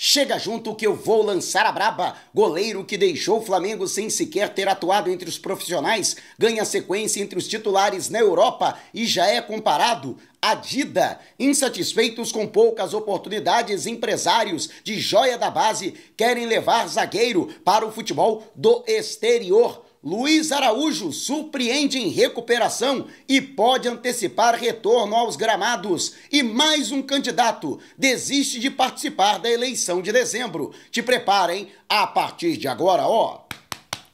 Chega junto que eu vou lançar a braba. Goleiro que deixou o Flamengo sem sequer ter atuado entre os profissionais ganha sequência entre os titulares na Europa e já é comparado a Dida. Insatisfeitos com poucas oportunidades, empresários de joia da base querem levar zagueiro para o futebol do exterior. Luiz Araújo surpreende em recuperação e pode antecipar retorno aos gramados. E mais um candidato desiste de participar da eleição de dezembro. Te preparem a partir de agora, ó.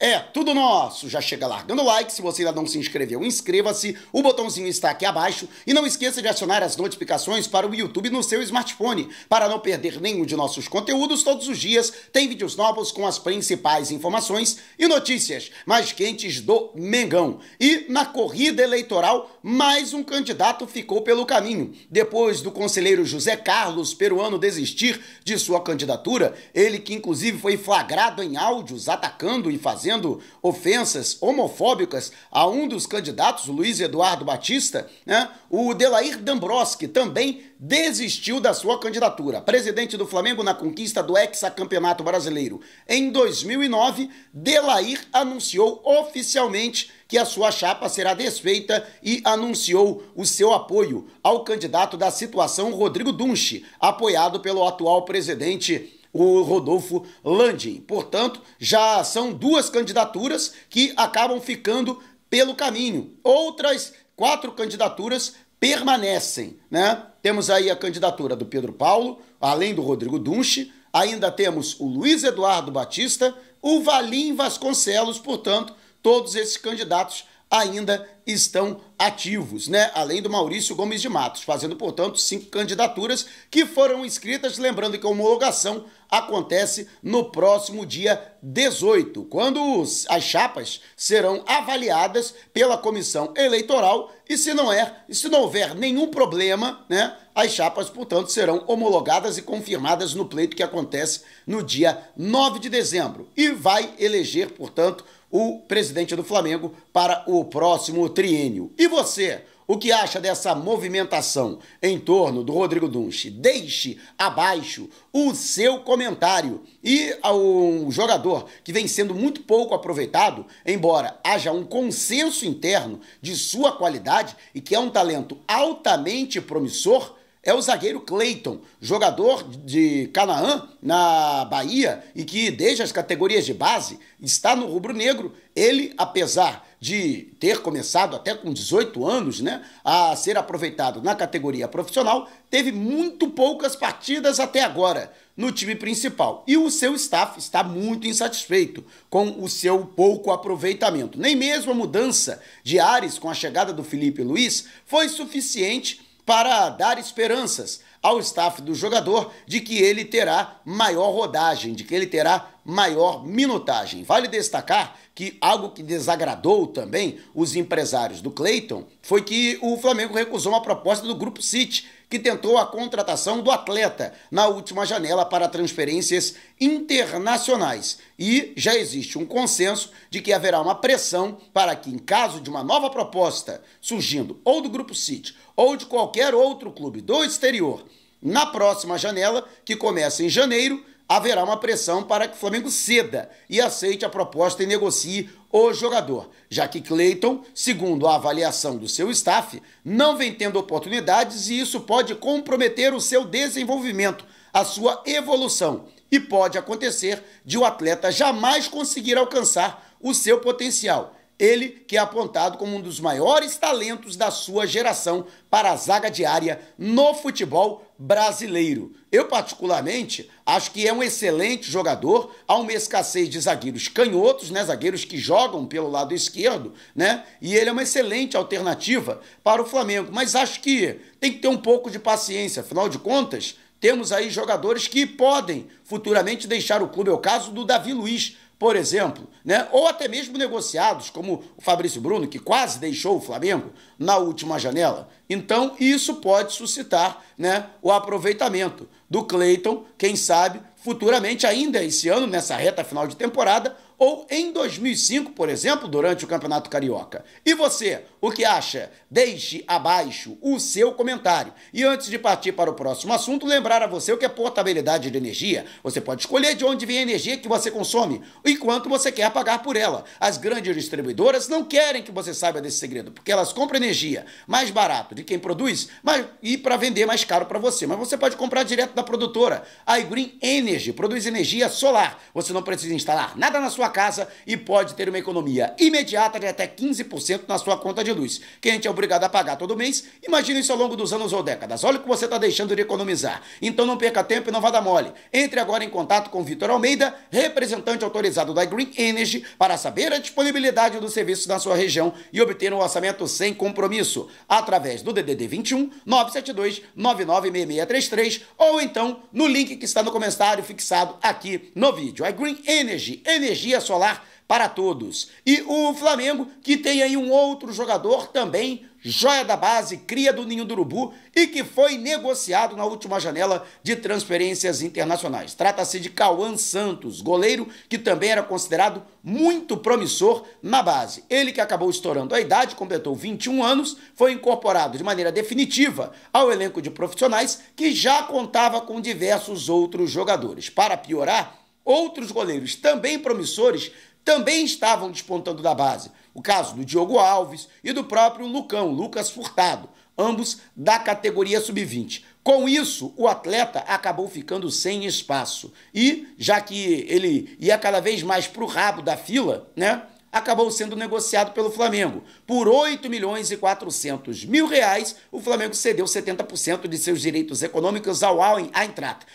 É tudo nosso! Já chega largando o like, se você ainda não se inscreveu, inscreva-se, o botãozinho está aqui abaixo e não esqueça de acionar as notificações para o YouTube no seu smartphone, para não perder nenhum de nossos conteúdos todos os dias, tem vídeos novos com as principais informações e notícias mais quentes do Mengão. E na corrida eleitoral, mais um candidato ficou pelo caminho. Depois do conselheiro José Carlos Peruano desistir de sua candidatura, ele que inclusive foi flagrado em áudios atacando e fazendo ofensas homofóbicas a um dos candidatos, Luiz Eduardo Batista, né? o Delair Dambroski também desistiu da sua candidatura. Presidente do Flamengo na conquista do hexacampeonato brasileiro. Em 2009, Delair anunciou oficialmente que a sua chapa será desfeita e anunciou o seu apoio ao candidato da situação Rodrigo Dunche, apoiado pelo atual presidente o Rodolfo Landim. Portanto, já são duas candidaturas que acabam ficando pelo caminho. Outras quatro candidaturas permanecem, né? Temos aí a candidatura do Pedro Paulo, além do Rodrigo Dunche, ainda temos o Luiz Eduardo Batista, o Valim Vasconcelos, portanto, todos esses candidatos ainda estão ativos, né? Além do Maurício Gomes de Matos, fazendo, portanto, cinco candidaturas que foram inscritas, lembrando que a homologação acontece no próximo dia 18, quando as chapas serão avaliadas pela comissão eleitoral e se não é, se não houver nenhum problema, né, as chapas, portanto, serão homologadas e confirmadas no pleito que acontece no dia 9 de dezembro e vai eleger, portanto, o presidente do Flamengo para o próximo triênio. E você? O que acha dessa movimentação em torno do Rodrigo Dunche? Deixe abaixo o seu comentário. E um jogador que vem sendo muito pouco aproveitado, embora haja um consenso interno de sua qualidade e que é um talento altamente promissor, é o zagueiro Cleiton, jogador de Canaã, na Bahia, e que desde as categorias de base está no rubro-negro. Ele, apesar de ter começado até com 18 anos, né, a ser aproveitado na categoria profissional, teve muito poucas partidas até agora no time principal. E o seu staff está muito insatisfeito com o seu pouco aproveitamento. Nem mesmo a mudança de ares com a chegada do Felipe Luiz foi suficiente para dar esperanças ao staff do jogador de que ele terá maior rodagem, de que ele terá maior minutagem. Vale destacar que algo que desagradou também os empresários do Cleiton foi que o Flamengo recusou uma proposta do Grupo City, que tentou a contratação do atleta na última janela para transferências internacionais. E já existe um consenso de que haverá uma pressão para que, em caso de uma nova proposta surgindo ou do Grupo City ou de qualquer outro clube do exterior, na próxima janela, que começa em janeiro, haverá uma pressão para que o Flamengo ceda e aceite a proposta e negocie o jogador, já que Cleiton, segundo a avaliação do seu staff, não vem tendo oportunidades e isso pode comprometer o seu desenvolvimento, a sua evolução. E pode acontecer de o atleta jamais conseguir alcançar o seu potencial ele que é apontado como um dos maiores talentos da sua geração para a zaga diária no futebol brasileiro. Eu, particularmente, acho que é um excelente jogador. Há uma escassez de zagueiros canhotos, né? Zagueiros que jogam pelo lado esquerdo, né? E ele é uma excelente alternativa para o Flamengo. Mas acho que tem que ter um pouco de paciência. Afinal de contas, temos aí jogadores que podem futuramente deixar o clube. É o caso do Davi Luiz por exemplo, né? ou até mesmo negociados, como o Fabrício Bruno, que quase deixou o Flamengo na última janela. Então, isso pode suscitar né, o aproveitamento do Cleiton, quem sabe, futuramente, ainda esse ano, nessa reta final de temporada, ou em 2005, por exemplo, durante o Campeonato Carioca. E você, o que acha? Deixe abaixo o seu comentário. E antes de partir para o próximo assunto, lembrar a você o que é portabilidade de energia. Você pode escolher de onde vem a energia que você consome e quanto você quer pagar por ela. As grandes distribuidoras não querem que você saiba desse segredo, porque elas compram energia mais barato de quem produz mas, e para vender mais caro para você. Mas você pode comprar direto da produtora. A iGreen Energy produz energia solar. Você não precisa instalar nada na sua casa e pode ter uma economia imediata de até 15% na sua conta de luz. Quem é obrigado a pagar todo mês, imagine isso ao longo dos anos ou décadas. Olha o que você está deixando de economizar. Então não perca tempo e não vá dar mole. Entre agora em contato com Vitor Almeida, representante autorizado da Green Energy, para saber a disponibilidade do serviço na sua região e obter um orçamento sem compromisso, através do DDD 21 972 996633 ou então no link que está no comentário fixado aqui no vídeo. A Green Energy, energia solar para todos. E o Flamengo, que tem aí um outro jogador também, joia da base, cria do Ninho do Urubu e que foi negociado na última janela de transferências internacionais. Trata-se de Cauã Santos, goleiro que também era considerado muito promissor na base. Ele que acabou estourando a idade, completou 21 anos, foi incorporado de maneira definitiva ao elenco de profissionais que já contava com diversos outros jogadores. Para piorar, outros goleiros também promissores também estavam despontando da base. O caso do Diogo Alves e do próprio Lucão, Lucas Furtado, ambos da categoria sub-20. Com isso, o atleta acabou ficando sem espaço. E, já que ele ia cada vez mais para o rabo da fila, né? Acabou sendo negociado pelo Flamengo. Por 8 milhões e 400 mil reais, o Flamengo cedeu 70% de seus direitos econômicos ao Eintracht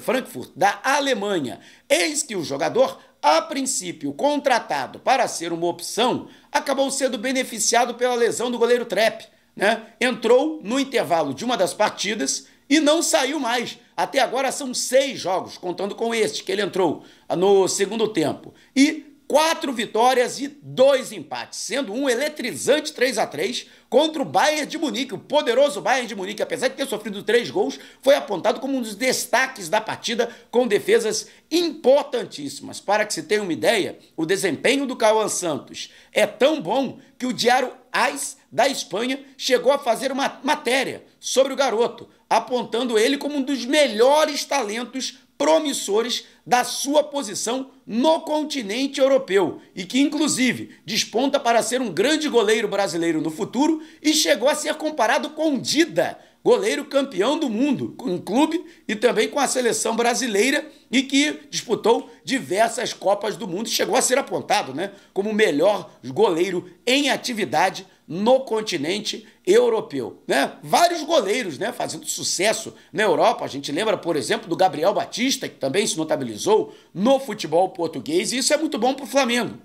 Frankfurt, da Alemanha. Eis que o jogador a princípio contratado para ser uma opção, acabou sendo beneficiado pela lesão do goleiro Trepp. Né? Entrou no intervalo de uma das partidas e não saiu mais. Até agora são seis jogos, contando com este, que ele entrou no segundo tempo. E quatro vitórias e dois empates, sendo um eletrizante 3 a 3 contra o Bayern de Munique. O poderoso Bayern de Munique, apesar de ter sofrido três gols, foi apontado como um dos destaques da partida, com defesas importantíssimas. Para que se tenha uma ideia, o desempenho do Cauã Santos é tão bom que o diário AIS da Espanha chegou a fazer uma matéria sobre o garoto, apontando ele como um dos melhores talentos promissores da sua posição no continente europeu e que, inclusive, desponta para ser um grande goleiro brasileiro no futuro e chegou a ser comparado com Dida, goleiro campeão do mundo, com o clube e também com a seleção brasileira e que disputou diversas Copas do Mundo e chegou a ser apontado né, como o melhor goleiro em atividade no continente europeu, né? Vários goleiros, né, fazendo sucesso na Europa. A gente lembra, por exemplo, do Gabriel Batista, que também se notabilizou no futebol português, e isso é muito bom para o Flamengo.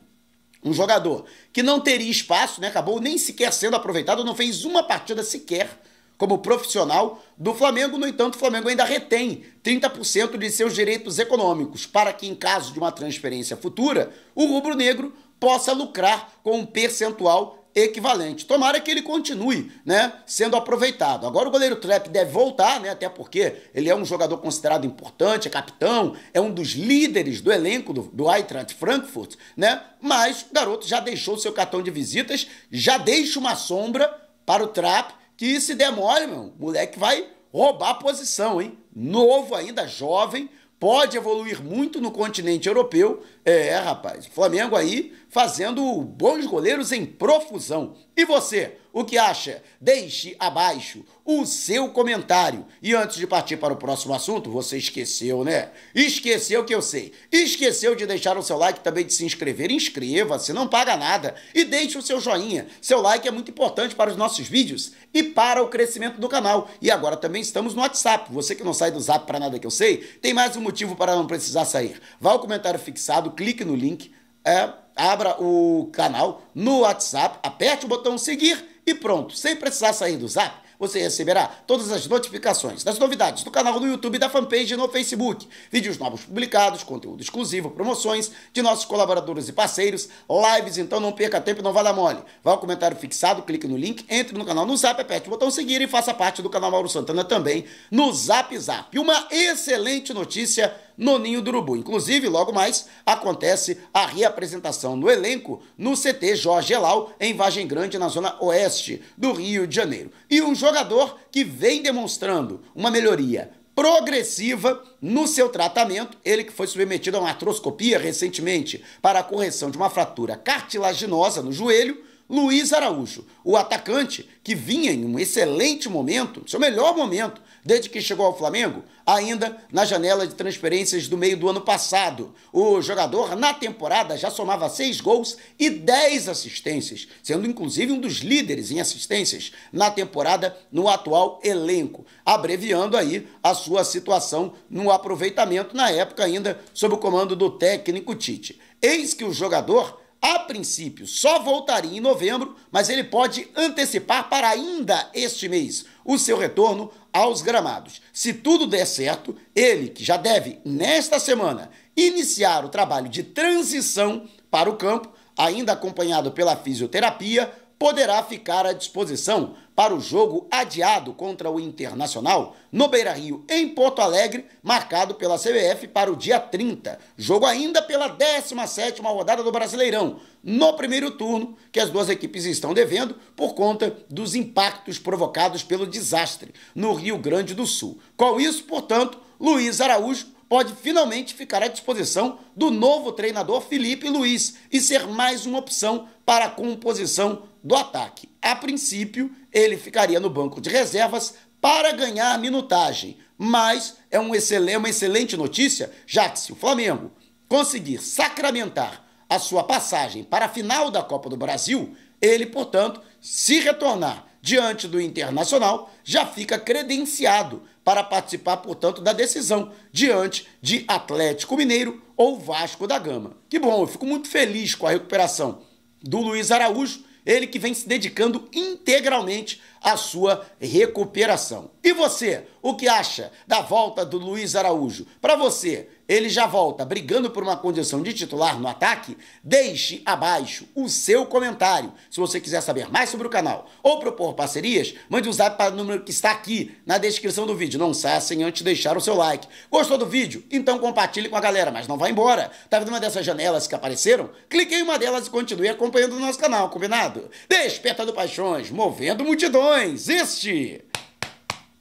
Um jogador que não teria espaço, né, acabou nem sequer sendo aproveitado, não fez uma partida sequer como profissional do Flamengo. No entanto, o Flamengo ainda retém 30% de seus direitos econômicos para que, em caso de uma transferência futura, o rubro-negro possa lucrar com um percentual equivalente. Tomara que ele continue, né, sendo aproveitado. Agora o goleiro Trap deve voltar, né, até porque ele é um jogador considerado importante, é capitão, é um dos líderes do elenco do, do Eintracht Frankfurt, né? Mas o garoto já deixou seu cartão de visitas, já deixa uma sombra para o Trap que se demore, meu, moleque vai roubar a posição, hein? Novo ainda, jovem, pode evoluir muito no continente europeu. É, rapaz, Flamengo aí fazendo bons goleiros em profusão. E você, o que acha? Deixe abaixo o seu comentário. E antes de partir para o próximo assunto, você esqueceu, né? Esqueceu que eu sei. Esqueceu de deixar o seu like também de se inscrever. Inscreva-se, não paga nada. E deixe o seu joinha. Seu like é muito importante para os nossos vídeos e para o crescimento do canal. E agora também estamos no WhatsApp. Você que não sai do zap para nada que eu sei, tem mais um motivo para não precisar sair. Vá ao comentário fixado, clique no link. É, abra o canal no WhatsApp, aperte o botão seguir e pronto, sem precisar sair do zap. Você receberá todas as notificações das novidades do canal no YouTube e da fanpage no Facebook. Vídeos novos publicados, conteúdo exclusivo, promoções de nossos colaboradores e parceiros, lives, então não perca tempo e não vá dar mole. Vá ao comentário fixado, clique no link, entre no canal no Zap, aperte o botão seguir e faça parte do canal Mauro Santana também no Zap Zap. E uma excelente notícia no Ninho do Urubu. Inclusive, logo mais acontece a reapresentação no elenco no CT Jorge Elal, em Vargem Grande, na zona oeste do Rio de Janeiro. E um jogador que vem demonstrando uma melhoria progressiva no seu tratamento. Ele que foi submetido a uma artroscopia recentemente para a correção de uma fratura cartilaginosa no joelho Luiz Araújo, o atacante que vinha em um excelente momento, seu melhor momento, desde que chegou ao Flamengo, ainda na janela de transferências do meio do ano passado. O jogador, na temporada, já somava seis gols e dez assistências, sendo inclusive um dos líderes em assistências na temporada no atual elenco, abreviando aí a sua situação no aproveitamento, na época ainda sob o comando do técnico Tite. Eis que o jogador a princípio, só voltaria em novembro, mas ele pode antecipar para ainda este mês o seu retorno aos gramados. Se tudo der certo, ele, que já deve, nesta semana, iniciar o trabalho de transição para o campo, ainda acompanhado pela fisioterapia, poderá ficar à disposição para o jogo adiado contra o Internacional no Beira-Rio, em Porto Alegre, marcado pela CBF para o dia 30. Jogo ainda pela 17ª rodada do Brasileirão, no primeiro turno, que as duas equipes estão devendo por conta dos impactos provocados pelo desastre no Rio Grande do Sul. Com isso, portanto, Luiz Araújo pode finalmente ficar à disposição do novo treinador Felipe Luiz e ser mais uma opção para a composição do ataque. A princípio, ele ficaria no banco de reservas para ganhar minutagem, mas é um excelente, uma excelente notícia, já que se o Flamengo conseguir sacramentar a sua passagem para a final da Copa do Brasil, ele, portanto, se retornar diante do Internacional, já fica credenciado para participar, portanto, da decisão diante de Atlético Mineiro ou Vasco da Gama. Que bom, eu fico muito feliz com a recuperação do Luiz Araújo ele que vem se dedicando integralmente à sua recuperação. E você, o que acha da volta do Luiz Araújo? Para você, ele já volta brigando por uma condição de titular no ataque? Deixe abaixo o seu comentário. Se você quiser saber mais sobre o canal ou propor parcerias, mande um zap para o número que está aqui na descrição do vídeo. Não saia sem antes deixar o seu like. Gostou do vídeo? Então compartilhe com a galera, mas não vá embora. Tá vendo uma dessas janelas que apareceram? Clique em uma delas e continue acompanhando o nosso canal, combinado? Despertando paixões, movendo multidões. Este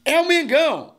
é o Mengão